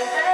and